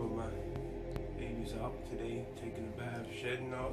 with my baby's out today, taking a bath, shedding off.